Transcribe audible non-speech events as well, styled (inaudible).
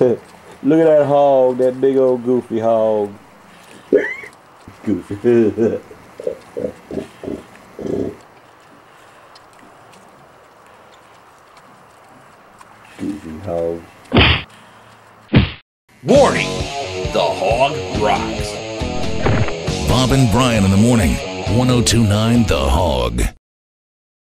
(laughs) Look at that hog, that big old goofy hog. goofy. goofy hog. Warning! The hog rocks. Bob and Brian in the morning. 1029 The Hog.